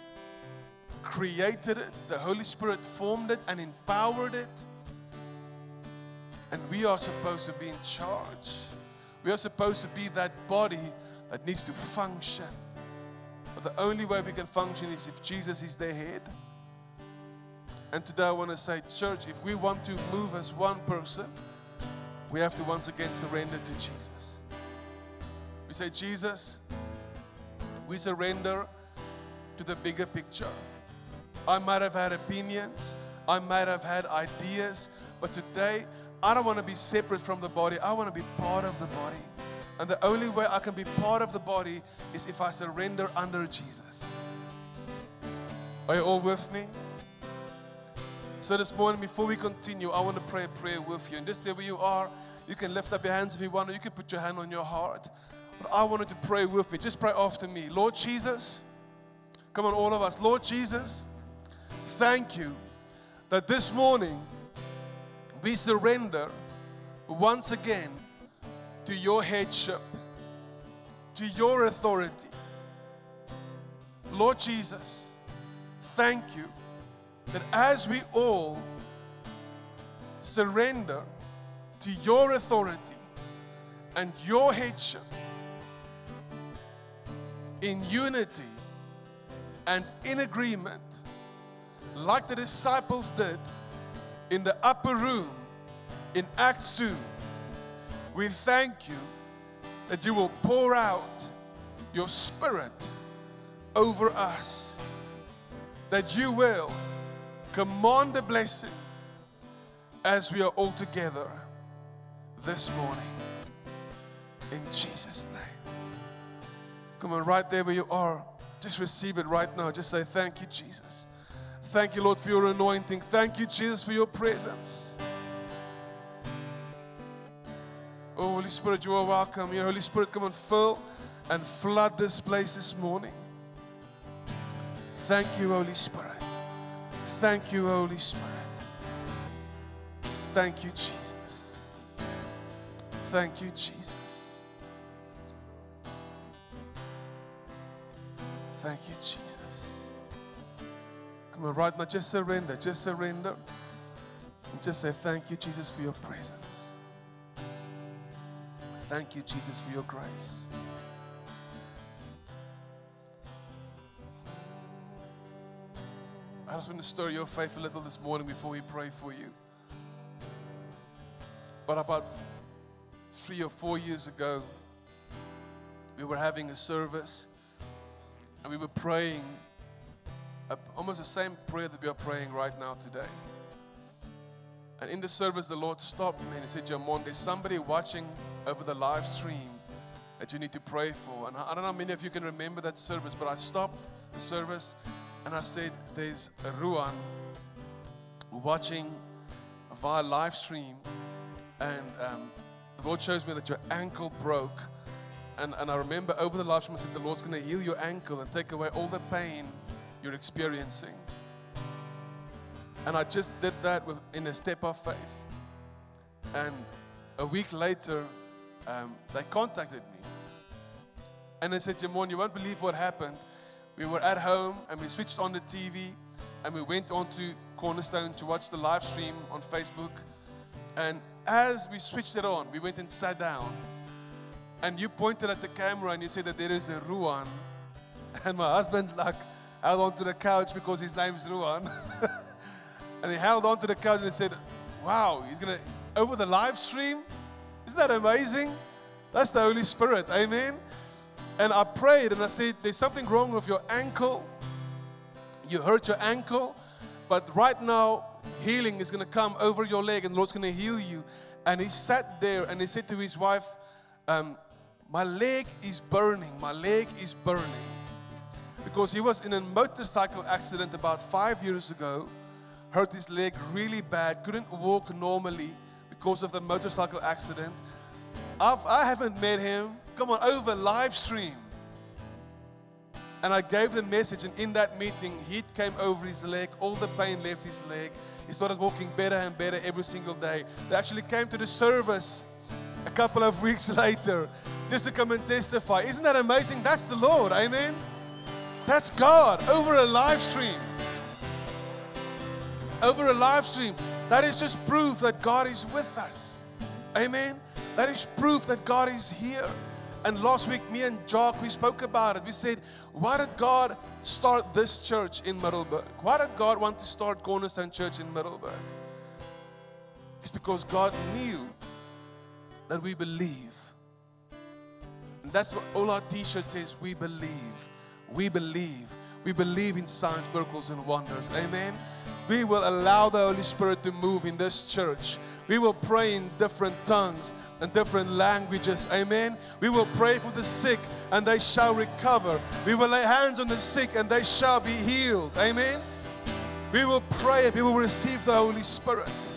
created it, the Holy Spirit formed it and empowered it. And we are supposed to be in charge. We are supposed to be that body that needs to function. But the only way we can function is if Jesus is the head. And today I want to say, church, if we want to move as one person, we have to once again surrender to Jesus. We say, Jesus, we surrender to the bigger picture. I might have had opinions, I might have had ideas, but today I don't want to be separate from the body. I want to be part of the body. And the only way I can be part of the body is if I surrender under Jesus. Are you all with me? So this morning, before we continue, I want to pray a prayer with you. And just there where you are, you can lift up your hands if you want, or you can put your hand on your heart. But I wanted to pray with you. Just pray after me. Lord Jesus, come on, all of us. Lord Jesus, thank you that this morning we surrender once again to your headship, to your authority. Lord Jesus, thank you that as we all surrender to your authority and your headship in unity and in agreement, like the disciples did in the upper room in Acts 2, we thank you that you will pour out your spirit over us, that you will command a blessing as we are all together this morning. In Jesus' name. Come on, right there where you are, just receive it right now. Just say, Thank you, Jesus. Thank you, Lord, for your anointing. Thank you, Jesus, for your presence. Oh, Holy Spirit, you are welcome here. Holy Spirit, come and fill and flood this place this morning. Thank you, Holy Spirit. Thank you, Holy Spirit. Thank you, Jesus. Thank you, Jesus. Thank you, Jesus. Come on, right now, just surrender. Just surrender. And just say, Thank you, Jesus, for your presence. Thank you, Jesus, for your grace. I just want to stir your faith a little this morning before we pray for you. But about three or four years ago, we were having a service and we were praying almost the same prayer that we are praying right now today. And in the service, the Lord stopped me and He said, Jamon, there's somebody watching over the live stream that you need to pray for. And I don't know how many of you can remember that service, but I stopped the service and I said, There's a Ruan watching via live stream, and um, the Lord shows me that your ankle broke. And, and I remember over the live stream, I said, The Lord's going to heal your ankle and take away all the pain you're experiencing. And I just did that with, in a step of faith. And a week later, um, they contacted me. And they said, Jamon, you won't believe what happened. We were at home and we switched on the TV and we went on to Cornerstone to watch the live stream on Facebook. And as we switched it on, we went and sat down. And you pointed at the camera and you said that there is a Ruan. *laughs* And my husband like held onto the couch because his name's Ruan. *laughs* and he held onto the couch and he said, Wow, he's gonna over the live stream. Isn't that amazing? That's the Holy Spirit. Amen. And I prayed and I said, There's something wrong with your ankle. You hurt your ankle, but right now, healing is going to come over your leg and the Lord's going to heal you. And he sat there and he said to his wife, um, My leg is burning. My leg is burning. Because he was in a motorcycle accident about five years ago, hurt his leg really bad, couldn't walk normally because of the motorcycle accident. I've, I haven't met him come on, over live stream. And I gave the message, and in that meeting, heat came over his leg, all the pain left his leg. He started walking better and better every single day. They actually came to the service a couple of *laughs* weeks later just to come and testify. Isn't that amazing? That's the Lord, amen? That's God over a live stream. Over a live stream. That is just proof that God is with us. Amen. That is proof that God is here. And last week, me and Jock, we spoke about it. We said, why did God start this church in Middelburg? Why did God want to start Cornerstone Church in Middelburg? It's because God knew that we believe. And that's what all our t shirt says we believe. We believe. We believe in signs, miracles, and wonders. Amen. We will allow the Holy Spirit to move in this church. We will pray in different tongues and different languages. Amen. We will pray for the sick and they shall recover. We will lay hands on the sick and they shall be healed. Amen. We will pray and we will receive the Holy Spirit.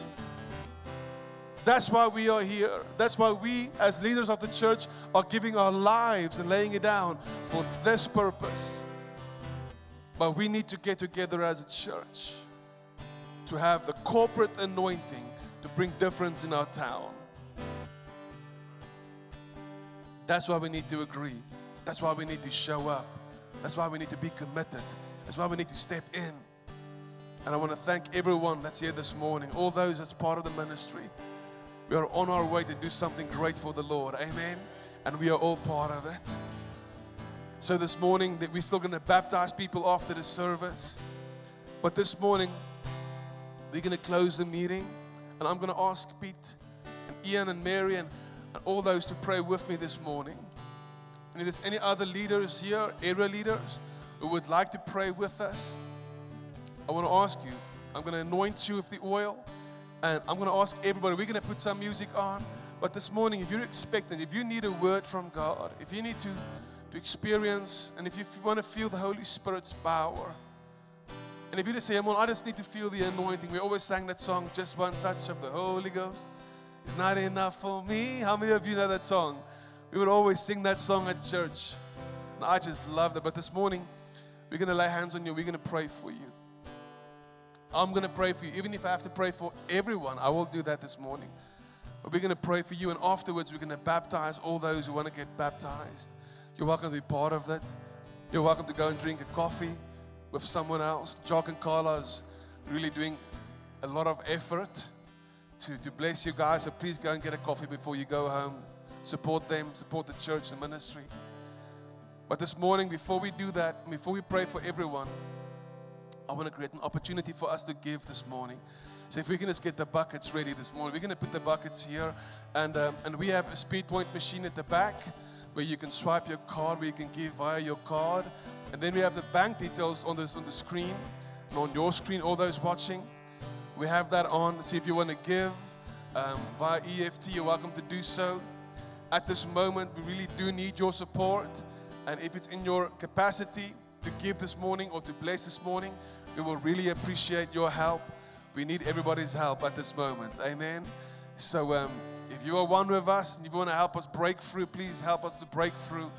That's why we are here. That's why we, as leaders of the church, are giving our lives and laying it down for this purpose. But we need to get together as a church to have the corporate anointing to bring difference in our town. That's why we need to agree. That's why we need to show up. That's why we need to be committed. That's why we need to step in. And I want to thank everyone that's here this morning, all those that's part of the ministry. We are on our way to do something great for the Lord. Amen. And we are all part of it. So this morning that we're still going to baptize people after the service. But this morning we're going to close the meeting and I'm going to ask Pete and Ian and Mary and and all those to pray with me this morning. And if there's any other leaders here, area leaders, who would like to pray with us, I want to ask you. I'm going to anoint you with the oil, and I'm going to ask everybody. We're going to put some music on. But this morning, if you're expecting, if you need a word from God, if you need to, to experience, and if you want to feel the Holy Spirit's power, and if you just say, well, I just need to feel the anointing. We always sang that song, Just One Touch of the Holy Ghost. It's not enough for me. How many of you know that song? We would always sing that song at church. And I just loved it. But this morning, we're going to lay hands on you. We're going to pray for you. I'm going to pray for you. Even if I have to pray for everyone, I will do that this morning. But we're going to pray for you, and afterwards, we're going to baptize all those who want to get baptized. You're welcome to be part of that. You're welcome to go and drink a coffee with someone else. Jock and Carla's really doing a lot of effort to, to bless you guys. So please go and get a coffee before you go home. Support them, support the church the ministry. But this morning, before we do that, before we pray for everyone, I want to create an opportunity for us to give this morning. So if we can just get the buckets ready this morning, we're going to put the buckets here, and um, and we have a speed point machine at the back where you can swipe your card, where you can give via your card, and then we have the bank details on this on the screen, and on your screen, all those watching, we have that on. See if you want to give um, via EFT, you're welcome to do so. At this moment, we really do need your support, and if it's in your capacity to give this morning or to bless this morning, we will really appreciate your help. We need everybody's help at this moment. Amen. So, um, if you are one with us and you want to help us break through, please help us to break through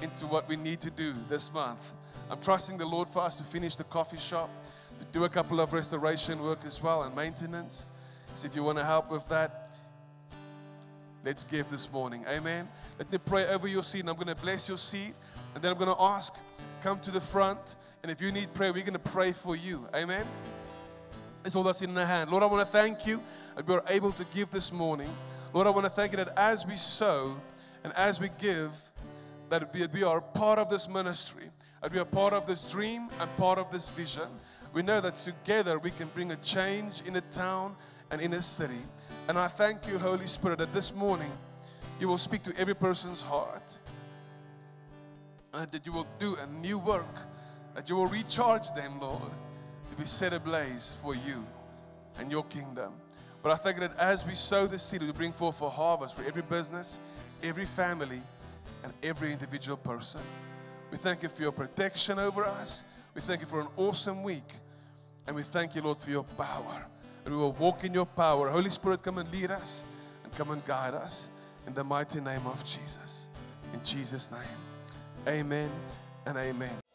into what we need to do this month. I'm trusting the Lord for us to finish the coffee shop, to do a couple of restoration work as well and maintenance. So, if you want to help with that, let's give this morning. Amen. Let me pray over your seat, and I'm going to bless your seat, and then I'm going to ask, come to the front, and if you need prayer, we're going to pray for you. Amen. It's all that's in the hand. Lord, I want to thank you that we are able to give this morning. Lord, I want to thank you that as we sow and as we give, that we are part of this ministry, that we are part of this dream and part of this vision. We know that together we can bring a change in a town and in a city. And I thank you, Holy Spirit, that this morning you will speak to every person's heart. And that you will do a new work, that you will recharge them, Lord to be set ablaze for you and your kingdom. But I think that as we sow the seed, we bring forth a harvest for every business, every family, and every individual person. We thank you for your protection over us. We thank you for an awesome week. And we thank you, Lord, for your power. And we will walk in your power. Holy Spirit, come and lead us and come and guide us in the mighty name of Jesus. In Jesus' name. Amen and amen.